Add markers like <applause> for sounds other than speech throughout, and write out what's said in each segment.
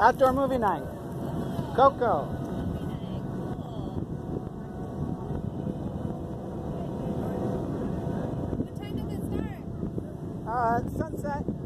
Outdoor movie night. Coco. What time did it start? Uh, sunset.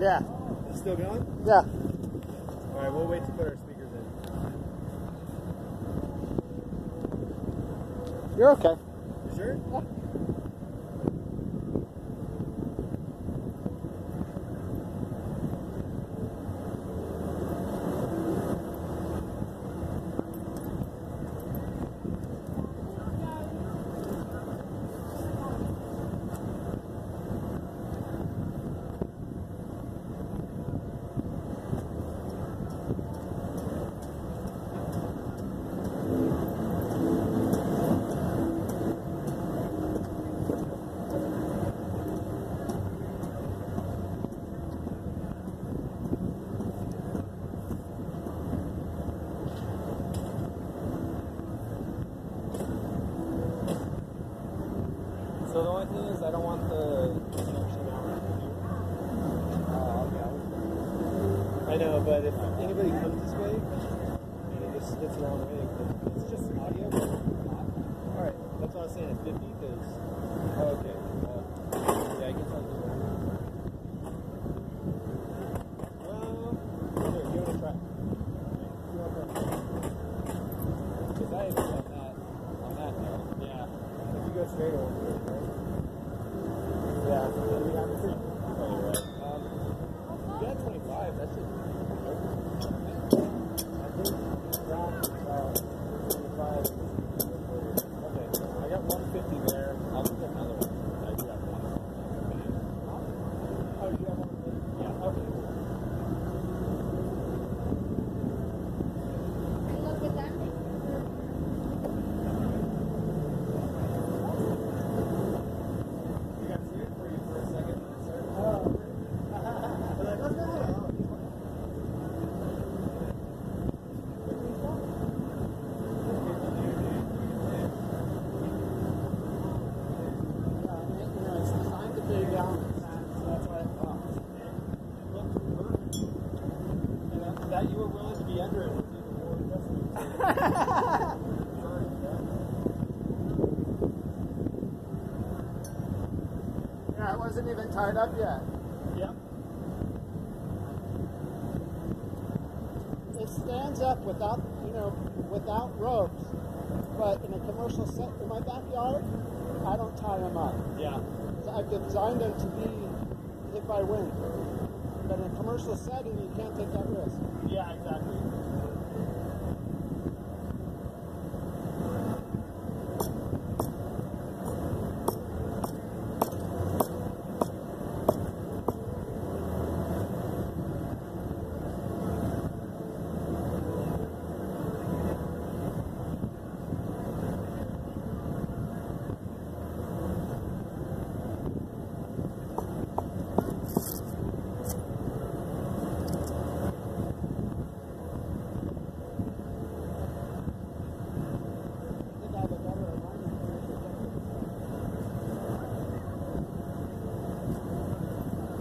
Yeah. Is it still going? Yeah. All right, we'll wait to put our speakers in. You're okay. You sure? So the only thing is, I don't want the connection down right here. I know, but if anybody comes this way, it just hits the it's just audio. but. All right, that's what I was saying. It's 50 because. oh, Okay. Well, yeah, I guess I'll do it. Well, here, give it a try. Because I agree on that. On that note, yeah. If you go straight over right? Yeah. Then we have to see. Oh, right. Um, you got 25. That should. I think that uh, 25. Okay. I got 150 there. I'll get another one. I do have one. Oh, you have one? Yeah. Okay. Look at that. You got serious for you for a second. Oh. like, what's going on? You know, it's designed to be down. So that's why it pops. And uh, that you were willing to be under it was even more impressive. Sorry, Yeah, it wasn't tied up yet. yeah. It stands up without, you know, without ropes. But in a commercial set in my backyard, I don't tie them up. Yeah. So I've designed them to be hit by wind. But in a commercial setting, you can't take that risk. Yeah, exactly. I think I have a better alignment.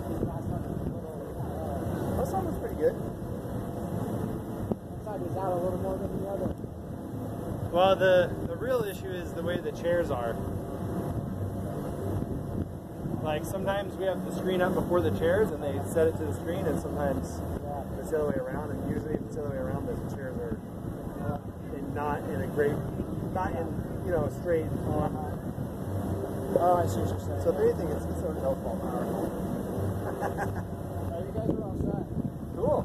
This last one is a little, That song was pretty good. uh, side is out a little more than the other. Well, the the real issue is the way the chairs are. Like sometimes we have the screen up before the chairs, and they set it to the screen, and sometimes Yeah. it's the other way around. And usually, if it's the other way around, the chairs are in, not in a great, not in you know straight on. Oh, I see what you're saying. So if anything, it's, it's sort of helpful. <laughs> Uh, you guys are all set. Cool.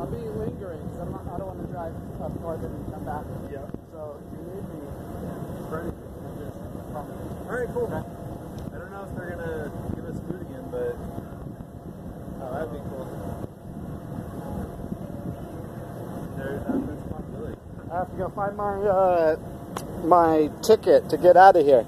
I'll be lingering because I'm not, I don't want to drive up north and come back. Yeah. So if you need me, for anything, then just call me. All right. Cool. I don't know if they're gonna give us food again, but oh, that'd be cool. There, that's a possibility. I have to go find my uh, my ticket to get out of here.